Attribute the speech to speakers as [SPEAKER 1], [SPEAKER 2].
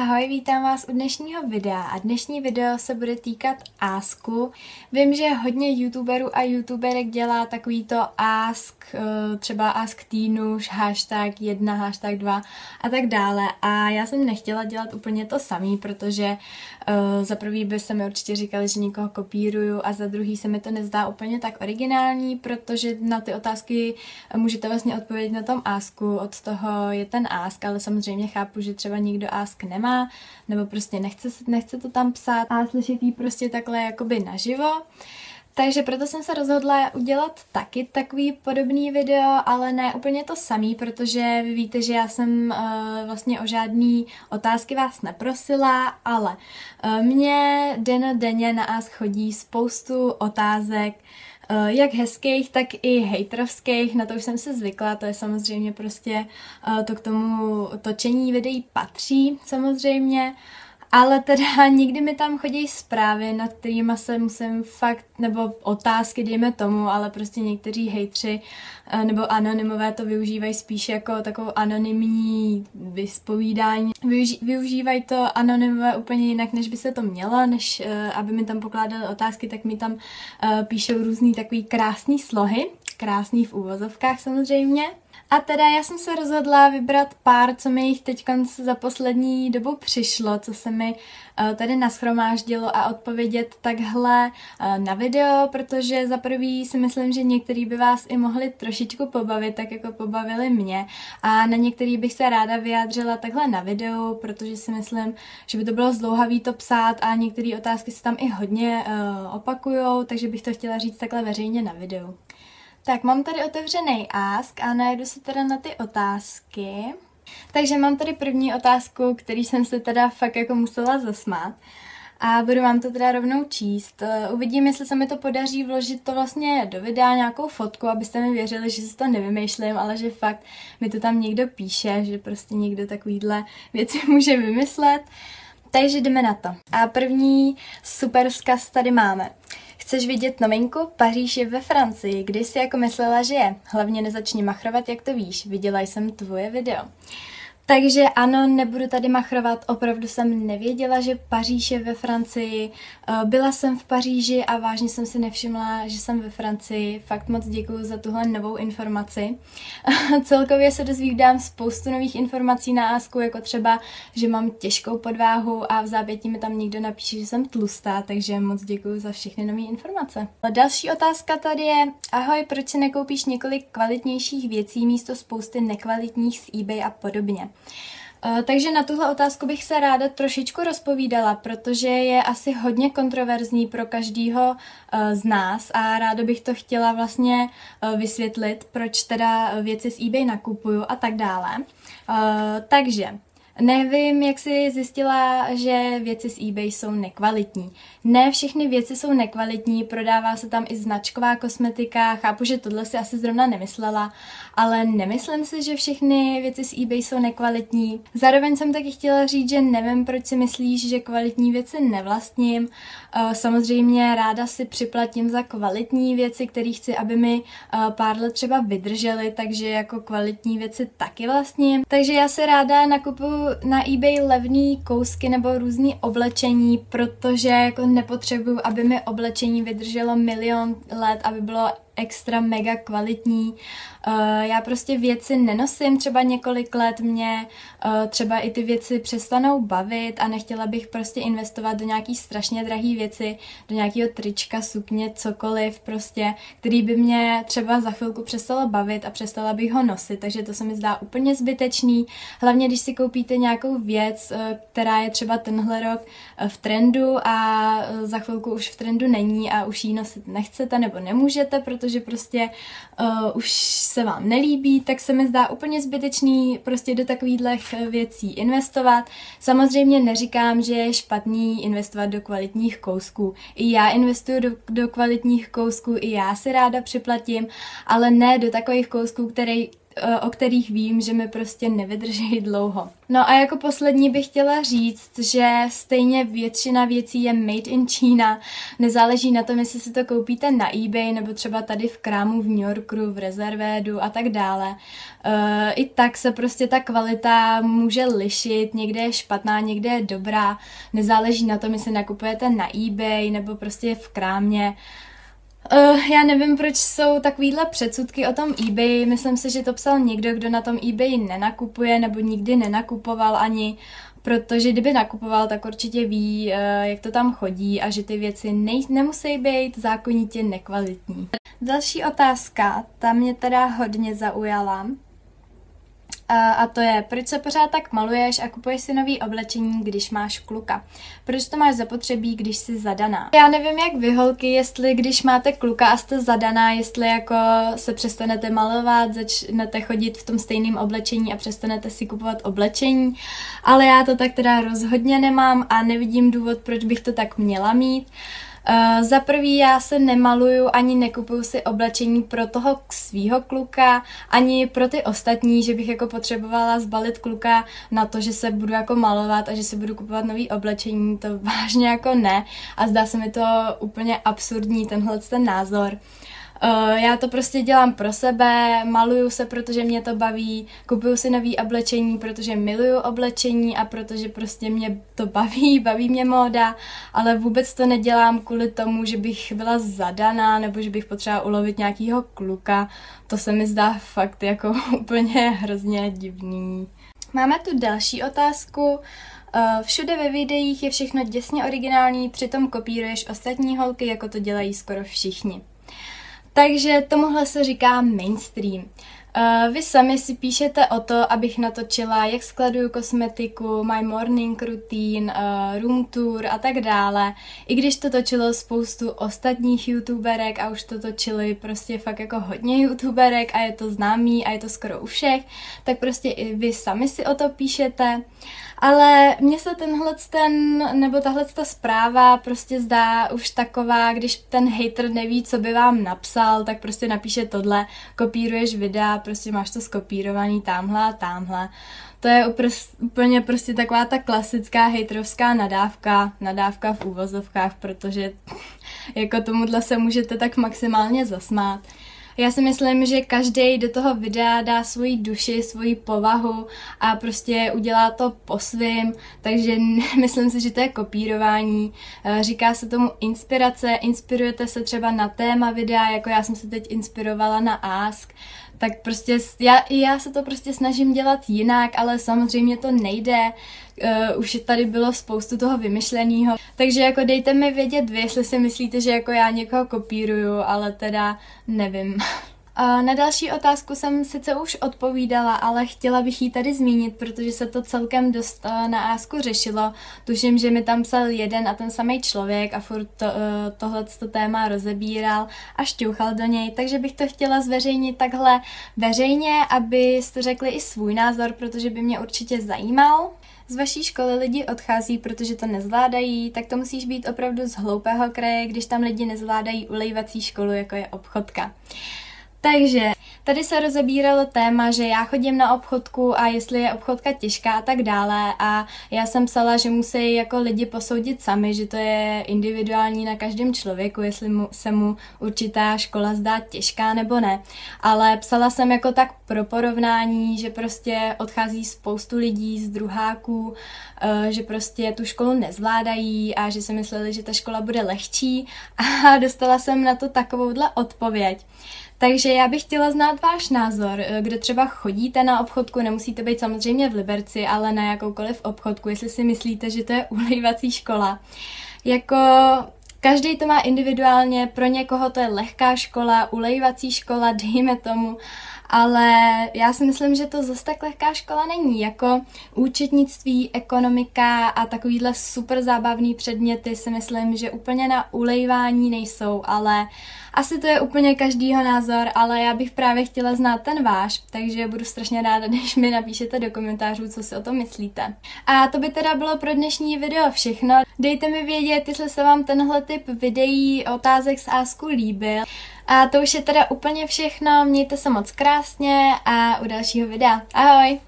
[SPEAKER 1] Ahoj, vítám vás u dnešního videa. A dnešní video se bude týkat Asku. Vím, že hodně youtuberů a youtuberek dělá takovýto Ask, eh, třeba Ask Teenuš, hashtag 1, hashtag 2 a tak dále. A já jsem nechtěla dělat úplně to samý, protože uh, za prvý by se mi určitě říkali, že někoho kopíruju a za druhý se mi to nezdá úplně tak originální, protože na ty otázky můžete vlastně odpovědět na tom Asku, od toho je ten Ask, ale samozřejmě chápu, že třeba nikdo Ask nemá nemá, nebo prostě nechce, nechce to tam psát a slyšet jí prostě takhle jakoby naživo. Takže proto jsem se rozhodla udělat taky takový podobný video, ale ne úplně to samý, protože vy víte, že já jsem uh, vlastně o žádný otázky vás neprosila, ale uh, mě den denně na nás chodí spoustu otázek, uh, jak hezkých, tak i hejtrovských, na to už jsem se zvykla, to je samozřejmě prostě, uh, to k tomu točení videí patří samozřejmě, ale teda nikdy mi tam chodí zprávy, nad kterými se musím fakt, nebo otázky, dejme tomu, ale prostě někteří hejtři eh, nebo anonymové to využívají spíš jako takovou anonymní vyspovídání. Využí, využívají to anonymové úplně jinak, než by se to mělo, než uh, aby mi tam pokládali otázky, tak mi tam uh, píšou různý takový krásný slohy, krásný v úvozovkách samozřejmě. A teda já jsem se rozhodla vybrat pár, co mi jich teď za poslední dobu přišlo, co se mi uh, tady naschromáždilo a odpovědět takhle uh, na video, protože za prvý si myslím, že některý by vás i mohli trošičku pobavit, tak jako pobavili mě a na některý bych se ráda vyjádřila takhle na videu, protože si myslím, že by to bylo zdlouhavý to psát a některé otázky se tam i hodně uh, opakujou, takže bych to chtěla říct takhle veřejně na videu. Tak mám tady otevřený ask a najdu se teda na ty otázky. Takže mám tady první otázku, který jsem se teda fakt jako musela zasmát. A budu vám to teda rovnou číst. Uvidím, jestli se mi to podaří vložit to vlastně do videa nějakou fotku, abyste mi věřili, že si to nevymýšlím, ale že fakt mi to tam někdo píše, že prostě někdo takovýhle věci může vymyslet. Takže jdeme na to. A první super vzkaz tady máme. Chceš vidět novinku? Paříž je ve Francii. Když jsi jako myslela, že je? Hlavně nezačni machrovat, jak to víš. Viděla jsem tvoje video. Takže ano, nebudu tady machrovat, opravdu jsem nevěděla, že Paříž je ve Francii. Eh, byla jsem v Paříži a vážně jsem si nevšimla, že jsem ve Francii. Fakt moc děkuji za tuhle novou informaci. Celkově se dozvídám spoustu nových informací na Asku, jako třeba, že mám těžkou podváhu a v zápětí mi tam někdo napíše, že jsem tlustá, takže moc děkuji za všechny nové informace. Další otázka tady je, ahoj, proč si nekoupíš několik kvalitnějších věcí místo spousty nekvalitních z eBay a podobně? Uh, takže na tuhle otázku bych se ráda trošičku rozpovídala, protože je asi hodně kontroverzní pro každýho uh, z nás a ráda bych to chtěla vlastně uh, vysvětlit, proč teda věci z eBay nakupuju a tak dále. Takže Nevím, jak jsi zjistila, že věci z eBay jsou nekvalitní. Ne všechny věci jsou nekvalitní, prodává se tam i značková kosmetika, chápu, že tohle si asi zrovna nemyslela, ale nemyslím si, že všechny věci z eBay jsou nekvalitní. Zároveň jsem taky chtěla říct, že nevím, proč si myslíš, že kvalitní věci nevlastním. Eh, samozřejmě ráda si připlatím za kvalitní věci, které chci, aby mi eh, pár let třeba vydržely, takže jako kvalitní věci taky vlastním. Takže já si ráda nakupuju na eBay levný kousky nebo různý oblečení, protože jako nepotřebuju, aby mi oblečení vydrželo milion let, aby bylo extra mega kvalitní. Uh, já prostě věci nenosím třeba několik let, mě uh, třeba i ty věci přestanou bavit a nechtěla bych prostě investovat do nějaký strašně drahý věci, do nějakého trička, sukně, cokoliv prostě, který by mě třeba za chvilku přestalo bavit a přestala bych ho nosit, takže to se mi zdá úplně zbytečný. Hlavně, když si koupíte nějakou věc, uh, která je třeba tenhle rok v trendu a za chvilku už v trendu není a už ji nosit nechcete nebo nemůžete, protože protože prostě uh, už se vám nelíbí, tak se mi zdá úplně zbytečný prostě do takových věcí investovat. Samozřejmě neříkám, že je špatný investovat do kvalitních kousků. I já investuju do, do kvalitních kousků, i já si ráda připlatím, ale ne do takových kousků, který eh, o kterých vím, že mi prostě nevydrží dlouho. No a jako poslední bych chtěla říct, že stejně většina věcí je made in China. Nezáleží na tom, jestli si to koupíte na eBay nebo třeba tady v krámu v New Yorku, v Rezervédu a tak dále. Uh, I tak se prostě ta kvalita může lišit, někde je špatná, někde je dobrá. Nezáleží na tom, jestli nakupujete na eBay nebo prostě v krámě. Uh, já nevím, proč jsou takovýhle předsudky o tom eBay. Myslím si, že to psal někdo, kdo na tom eBay nenakupuje nebo nikdy nenakupoval ani, protože kdyby nakupoval, tak určitě ví, uh, jak to tam chodí a že ty věci nej- nemusí být zákonitě nekvalitní. Další otázka, ta mě teda hodně zaujala. A, to je, proč se pořád tak maluješ a kupuješ si nový oblečení, když máš kluka? Proč to máš zapotřebí, když jsi zadaná? Já nevím, jak vy holky, jestli když máte kluka a jste zadaná, jestli jako se přestanete malovat, začnete chodit v tom stejném oblečení a přestanete si kupovat oblečení, ale já to tak teda rozhodně nemám a nevidím důvod, proč bych to tak měla mít. Uh, za prvý já se nemaluju ani nekupuju si oblečení pro toho svýho kluka, ani pro ty ostatní, že bych jako potřebovala zbalit kluka na to, že se budu jako malovat a že si budu kupovat nový oblečení, to vážně jako ne a zdá se mi to úplně absurdní tenhle ten názor. Uh, Uh, já to prostě dělám pro sebe, maluju se, protože mě to baví, kupuju si nový oblečení, protože miluju oblečení a protože prostě mě to baví, baví mě móda, ale vůbec to nedělám kvůli tomu, že bych byla zadaná nebo že bych potřebovala ulovit nějakýho kluka. To se mi zdá fakt jako úplně hrozně divný. Máme tu další otázku. Uh, všude ve videích je všechno děsně originální, přitom kopíruješ ostatní holky, jako to dělají skoro všichni. Takže tomuhle se říká mainstream. Uh, vy sami si píšete o to, abych natočila, jak skladuju kosmetiku, my morning routine, uh, room tour a tak dále. I když to točilo spoustu ostatních youtuberek a už to točili prostě fakt jako hodně youtuberek a je to známý a je to skoro u všech, tak prostě i vy sami si o to píšete. Uh, ale mně se tenhle ten, nebo tahle ta zpráva prostě zdá už taková, když ten hater neví, co by vám napsal, tak prostě napíše tohle, kopíruješ videa, prostě máš to skopírovaný tamhle a tamhle. To je úplně prostě taková ta klasická hejtrovská nadávka, nadávka v úvozovkách, protože jako tomuhle se můžete tak maximálně zasmát. Já si myslím, že každý do toho videa dá svoji duši, svoji povahu a prostě udělá to po svým, takže myslím si, že to je kopírování. Eh, říká se tomu inspirace, inspirujete se třeba na téma videa, jako já jsem se teď inspirovala na Ask, tak prostě já, já se to prostě snažím dělat jinak, ale samozřejmě to nejde. Uh, už tady bylo spoustu toho vymyšleného. Takže jako dejte mi vědět vy, jestli si myslíte, že jako já někoho kopíruju, ale teda nevím. Na další otázku jsem sice už odpovídala, ale chtěla bych ji tady zmínit, protože se to celkem dost na Ásku řešilo. Tuším, že mi tam psal jeden a ten samý člověk a furt to, e, tohle téma rozebíral a šťouchal do něj, takže bych to chtěla zveřejnit takhle veřejně, abyste řekli i svůj názor, protože by mě určitě zajímal. Z vaší školy lidi odchází, protože to nezvládají, tak to musíš být opravdu z hloupého kraje, když tam lidi nezvládají ulejvací školu, jako je obchodka. Takže tady se rozebíralo téma, že já chodím na obchodku a jestli je obchodka těžká a tak dále a já jsem psala, že musí jako lidi posoudit sami, že to je individuální na každém člověku, jestli mu, se mu určitá škola zdá těžká nebo ne. Ale psala jsem jako tak pro porovnání, že prostě odchází spoustu lidí z druháků, eh, že prostě tu školu nezvládají a že si mysleli, že ta škola bude lehčí a dostala jsem na to takovouhle odpověď. Takže já bych chtěla znát váš názor, eh, kde třeba chodíte na obchodku, nemusíte být samozřejmě v Liberci, ale na jakoukoliv obchodku, jestli si myslíte, že to je ulejvací škola. Jako Každý to má individuálně, pro někoho to je lehká škola, ulejvací škola, dejme tomu, ale já si myslím, že to zase tak lehká škola není. Jako účetnictví, ekonomika a takovýhle super zábavný předměty si myslím, že úplně na ulejvání nejsou, ale Asi to je úplně každýho názor, ale já bych právě chtěla znát ten váš, takže budu strašně ráda, když mi napíšete do komentářů, co si o tom myslíte. A to by teda bylo pro dnešní video všechno. Dejte mi vědět, jestli se vám tenhle typ videí otázek z Asku líbil. A to už je teda úplně všechno, mějte se moc krásně a u dalšího videa. Ahoj!